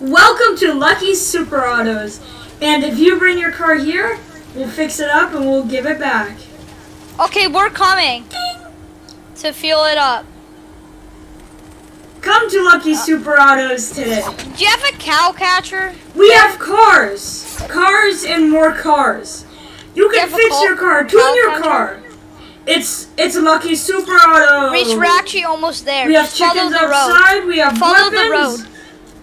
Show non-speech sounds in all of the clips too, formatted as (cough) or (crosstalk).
Welcome to Lucky Super Autos. And if you bring your car here, we'll fix it up and we'll give it back. Okay, we're coming to fuel it up. Come to Lucky uh, Super Autos today. Do you have a cow catcher? We have cars. Cars and more cars. You You can a fix your car, tune your catcher? car. It's it's Lucky Super Auto. Reach, we're actually almost there. We have Just follow chickens the road. outside. We have Follow the weapons. road.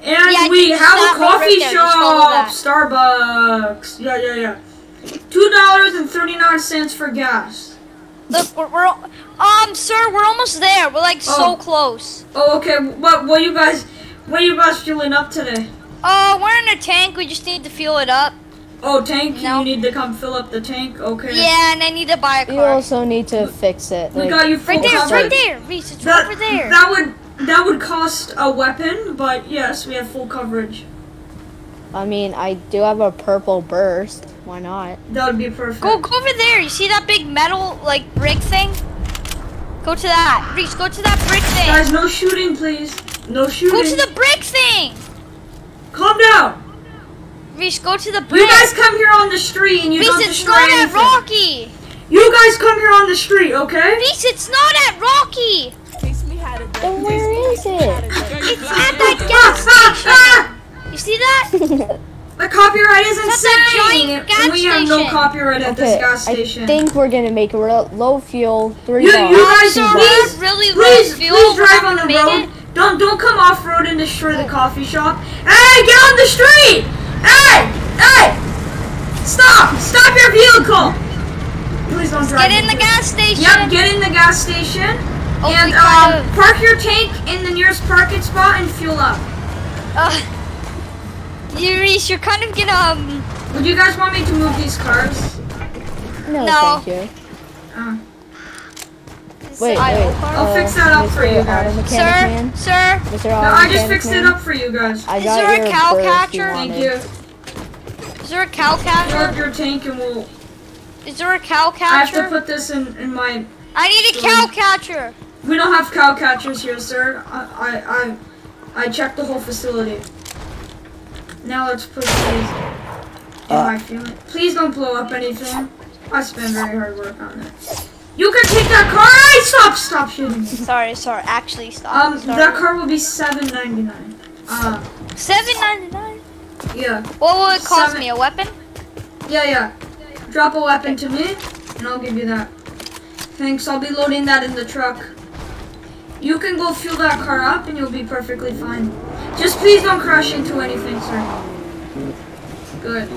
And Yeah, we have a coffee right there. Just follow shop. Starbucks. Yeah, yeah, yeah. Two dollars and thirty nine cents for gas. Look, we're, we're um, sir, we're almost there. We're like Oh. so close. Oh, okay. What what you guys what you guys fueling up today? Uh, we're in a tank. We just need to fuel it up. Oh, tank. No. You need to come fill up the tank. Okay. Yeah, and I need to buy a car. You also need to fix it. We got you full Right there, coverage. right there, Reese. It's That, over there. that would that would cost a weapon, but yes, we have full coverage. I mean, I do have a purple burst. Why not? That would be perfect. Go, go over there. You see that big metal like brick thing? Go to that. Reese, go to that brick thing. Guys, no shooting, please. No shooting. Go to the brick thing. Calm down. Reese, go to the brick. You guys come here on the street and you Reese, don't destroy anything. it's not at. Rocky. You guys come here on the street, okay? Reese, it's not at Rocky. Then where is it? It's at that gas station. You see that? The copyright is That's a insane, giant gas and we have no copyright at this okay, gas I think we're gonna make a real low fuel three You- you guys two so bucks. please- really please, low fuel. please we're drive on the gonna make road. it. Don't don't come off road and destroy the coffee shop. Hey, get on the street! Hey, hey! Stop! Stop your vehicle! Please don't drive. Get in the gas station. Yep, get in the gas station Oh, and we um, kinda- park your tank in the nearest parking spot and fuel up. Uh, you, Reese, you're kind of gonna um. Would you guys want me to move these cars? No, No. thank you. Uh, Wait, I- wait. I'll uh, fix that up for you guys. Auto Sir, Mechanic Man? sir, Mr. no, I just Mechanic fixed it up for you guys. I Is there a cow burst you catcher? Thank you. is there a cow Fill up catcher? your tank and we'll. Is there a cow catcher? I have to put this in in my. I need a cow catcher. We don't have cow catchers here, sir. I I I, I checked the whole facility. Now let's put these in my fuel. Please don't blow up anything. I spent very hard work on it. You can take that car. I stop stop shooting. Sorry, sorry. Actually, stop. Um, sorry. that car will be seven ninety nine. Uh, Seven ninety nine. yeah, What will it cost Seven- me? A weapon? yeah, yeah. Drop a weapon to me, and I'll give you that. Thanks. I'll be loading that in the truck. You can go fuel that car up, and you'll be perfectly fine. Just please don't crash into anything, sir. Good.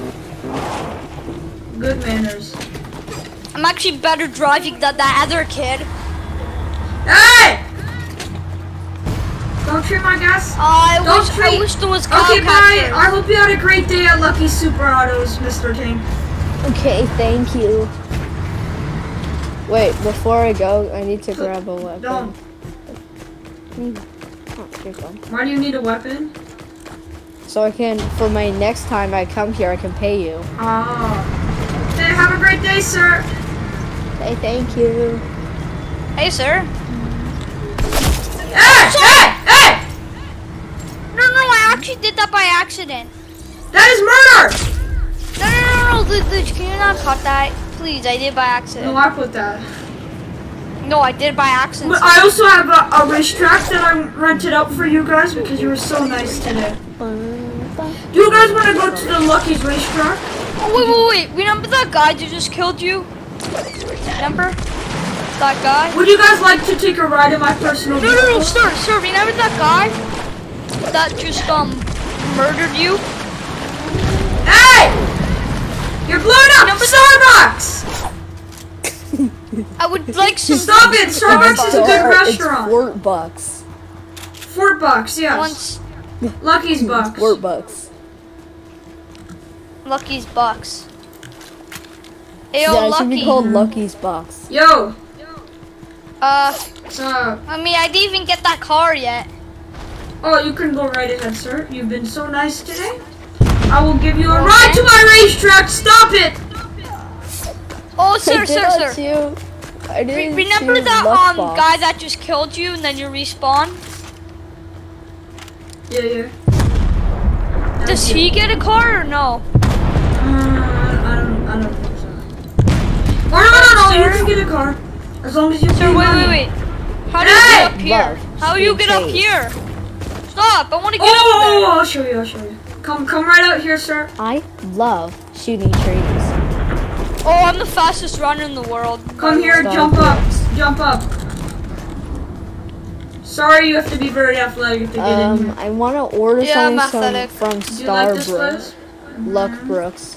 Good manners. I'm actually better driving than that other kid. Hey! Don't treat my gas. I Don't wish I treat- wish there was Okay, bye. I hope you had a great day at Lucky Super Autos, Mr. Tank. Okay, thank you. Wait, before I go, I need to grab a weapon. Don't. Oh, here. Why do you need a weapon? So I can, for my next time I come here, I can pay you. Oh. Hey, have a great day, sir. Hey, thank you. Hey, sir. Hey, hey, hey! No, no, I actually did that by accident. That is murder! No, no, no, no, Luke, Luke, can you not cut that? Please, I did by accident. No. I put that. No, I did by accident. But I also have a, a racetrack that I rented out for you guys because you were so nice today. Do you guys want to go to the Lucky's racetrack? Oh, wait, wait, wait. Remember that guy that just killed you? Remember? That guy? Would you guys like to take a ride in my personal No, no, vehicle? no, sir, sir. Remember that guy that just, um, murdered you? Hey! You're blowing up Starbucks! I would like some. Stop it! Starbucks is a good Star- It's restaurant. four bucks. Four bucks, yes. Once Lucky's (laughs) bucks. Four bucks. Lucky's Bucks. Ayo, yeah, it should be called Lucky's Box. Yo, Uh, what's up? I mean, I didn't even get that car yet. Oh, you can go right ahead, sir. You've been so nice today. I will give you a Okay. ride to my racetrack. Stop it! Oh, sir, sir, sir. chew- I didn't remember choose that um Box. guy that just killed you and then you respawn? Yeah, yeah. does he you. get a car or no? Uh, I don't. I don't think so. Or no, no, no. You can get a car as long as you Sir, pay wait, money. wait, wait. How do you get up here? Love, How do you speed get up here? Stop! I want to get Oh, up I'll show you. I'll show you. Come, come right out here, sir. I love shooting trees. There. Oh, I'm the fastest runner in the world. Come here, Stop jump up, jump up. Sorry, you have to be very athletic to get in Um, here. I want to order Yeah, something athletic. from, from Do like this Starbrook. place? Luck Brooks.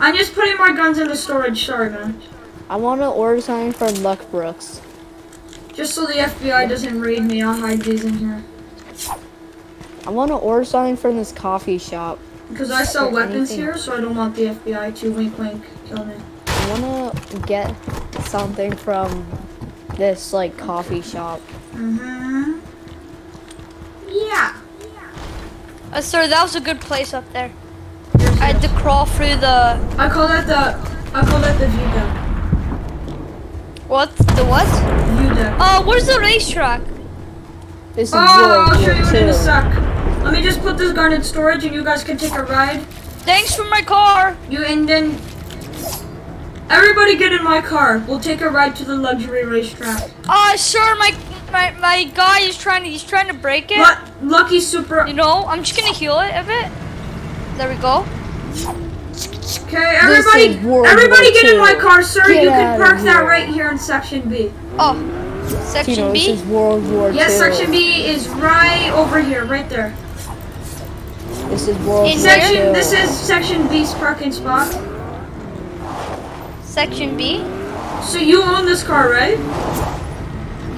I'm just putting my guns in the storage. Sorry, man. I want to order something from Luck Brooks. Just so the FBI doesn't raid me, I'll hide these in here. I want to order something from this coffee shop. Because I sell weapons anything. here, so I don't want the FBI to wink wink kill me. I want to get something from this like coffee shop. Mm-hmm. Yeah. Uh, sir, that was a good place up there. Yes, I had to crawl through the I call that the I call that the view deck. what? The what? View deck. Uh, where's the racetrack? This is Oh, I'll show you in a sec. Let me just put this gun in storage and you guys can take a ride. Thanks for my car. You and then everybody get in my car. We'll take a ride to the luxury racetrack. Uh, sir, my my my guy is trying to he's trying to break it. Lu- Lucky Super. You know, I'm just gonna heal it a bit. There we go. Okay, everybody, everybody War get in my car, sir. Get you can park that right here in section B. Oh, section Tino, this B. is World War Yes, II. section B is right over here, right there. This is World In War Section. II. This is section B's parking spot. Section B. So you own this car, right?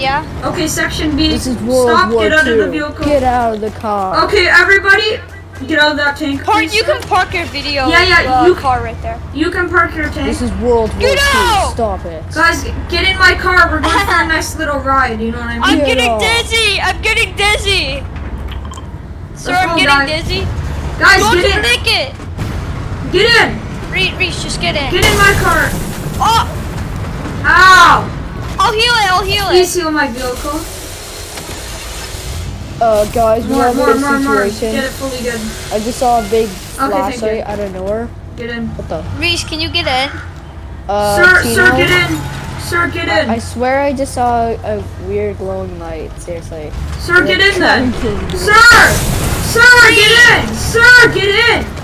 Yeah. Okay, section B. This is World Stop. War get out II. of the vehicle. Get out of the car. Okay, everybody, get out of that tank. Park. please, You can park your video. Yeah, yeah, uh, you- car right there. You can park your tank. This is World War Get II. Stop it. Guys, get in my car. We're going for a (laughs) nice little ride. You know what I mean? I'm Get getting off. dizzy. I'm getting dizzy. Sir, I'm getting guys. dizzy. Guys, Go get to in. make it. Get in. Reach, reach, just get in. Get in my car. Oh, Ow! I'll heal it. I'll heal Please it. heal my vehicle. Uh, guys, we More, have more, this more, more. Get it fully good. I just saw a big thank flashlight you. out of nowhere. Get in. What the? Reach, can you get in? Uh, sir, Tino, sir, get in. Sir, get in. I swear I just saw a weird glowing light. Seriously. Sir, get in then. Sir! (laughs) Sir! Sir, get in! Sir, get in!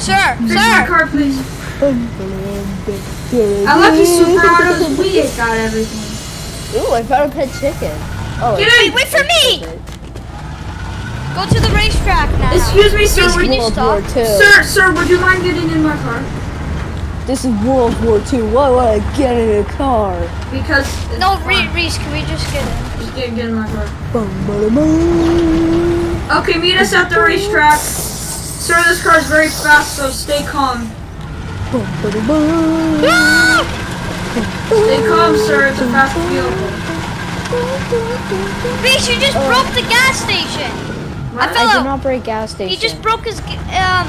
Sir, Fix my sir. car, please. I lucky super autos. We got everything. Ooh, I found a pet chicken. Oh, Get it's- in! Wait for me. Go to the racetrack now. Excuse me, sir. Please, Would can you you, World War stop? Sir, sir, would you mind getting in my car? This is World War II. Why would I get in a car? Because it's No, fun. Re- Reese, can we just get in? Just get, get in my car. Bum, bada, bum. Okay, meet us at the racetrack. Sir, this car is very fast, so stay calm. Bum. Stay calm, sir. It's a fast vehicle. Reese, you just Uh, broke the gas station. What? I fell I did out. not break gas station. He just broke his um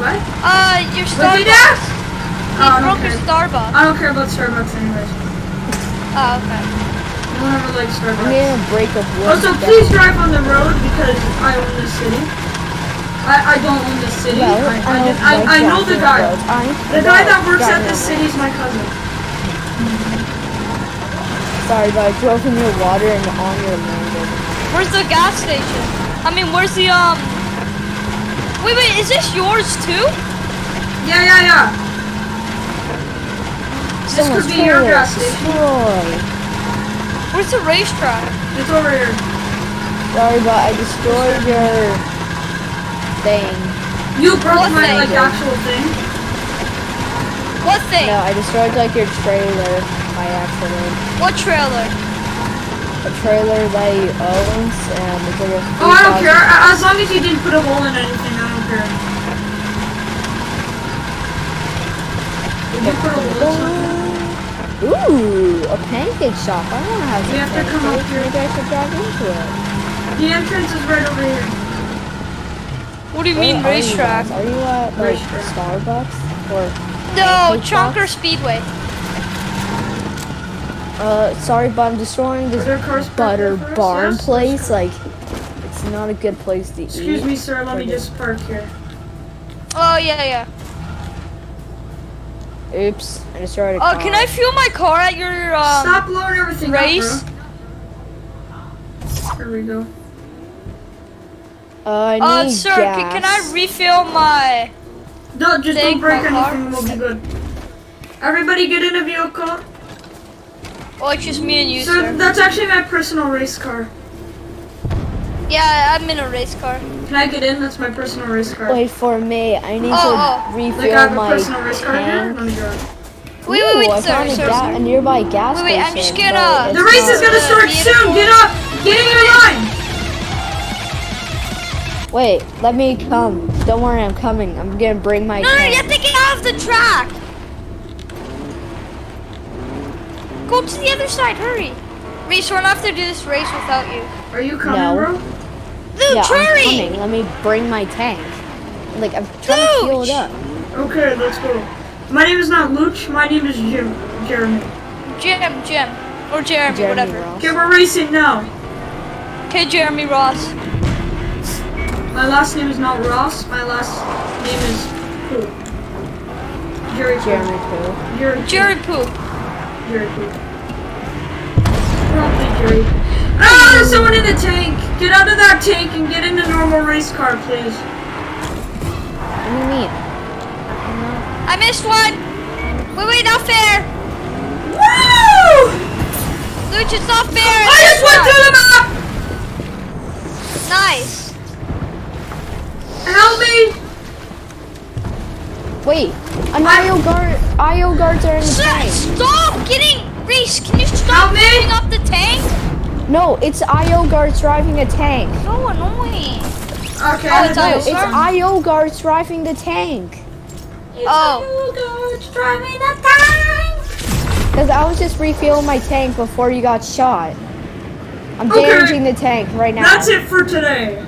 What? uh your Starbucks. did? He Oh, broke care. your Starbucks. I don't care about Starbucks anyways. Oh, okay. I don't ever like I'm gonna break a wood. Also, please drive on the road because I own this city. I, I don't own the city. Yeah, I, I, just- I, like I know the guy. The guy that works at driving this city is my cousin. Sorry, but I drove in your water and on your land. Where's the gas station? I mean, where's the um? Wait, wait, is this yours too? Yeah, yeah, yeah. This Someone's could be your trailer gas station. destroyed. Where's the racetrack? It's over here. Sorry, but I destroyed your thing. You broke What my thing? like actual thing. What thing? No, I destroyed like your trailer by accident. What trailer? A trailer that you owns and it's like a Oh, I don't 3,000 care. As long as you didn't put a hole in anything, I don't care. Did you put a hole? Ooh, a pancake shop. I want to have some We have to come up here. Maybe I should drive into it. The entrance is right over here. What do you Where mean are you racetrack? Are you at like Racetrack. Starbucks or No, pancake Chonker? Speedway. Uh, sorry, but I'm destroying Are this there cars butter there for us? barn Yes. place. Like, it's It's not a good place to Excuse eat. me, sir. Let me Okay. just park here. Oh yeah, yeah. Oops, I destroyed a Oh, car. can I fuel my car at your um? Stop blowing everything race? up, bro. There we go. Uh, I Uh, need sir, gas. can, can I refill my? Don't just Take don't break anything. We'll be good. Everybody, get in a vehicle. Oh, it's just me and you, So sir. that's actually my personal race car. Yeah, I'm in a race car. Can I get in? That's my personal race car. Wait for me. I need Oh, to oh. refill like I have a my personal race car here. tank. Let me drive. Wait, wait, Ooh, wait, I sir, found sir, ga- sir. a nearby gas Wait, wait, I'm just gonna- The race is gonna start vehicle. soon. Get up. Get in your line. Wait, let me come. Don't worry, I'm coming. I'm gonna bring my No, no, tank. you have to get out of the track. Go to the other side, hurry. Reese, we're gonna have to do this race without you. Are you coming, No. bro? Luke, yeah, hurry! I'm coming. Let me bring my tank. Like, I'm trying to fuel it up. Okay, let's go. My name is not Luch. My name is Jim. Jeremy. Jim, Jim. Or Jeremy, Jeremy whatever. Ross. Okay, we're racing now. Okay, Jeremy Ross. My last name is not Ross. My last name is Pooh. Jerry Pooh. Jeremy too. Jerry. Pooh. Jerry Poop. Jerry Pooh. Probably Jerry. Ah, there's someone in the tank. Get out of that tank and get in a normal race car, please. What do you mean? I missed one. Wait, wait, not fair. Woo! Luch, it's not fair. I just went through No, it's IO guards driving a tank. So annoying. Okay. Oh, it's No, it's guards? IO guards driving the tank. Oh. It's driving the tank. Cause I was just refilling my tank before you got shot. I'm Okay. damaging the tank right now. That's it for today.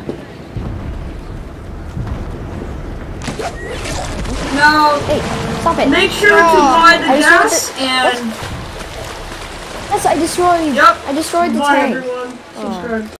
Now, Hey, stop it. make sure to Oh, buy the I just wanted gas and Yes, I destroyed. Yep. I destroyed the bye tank. everyone. Oh. Subscribe.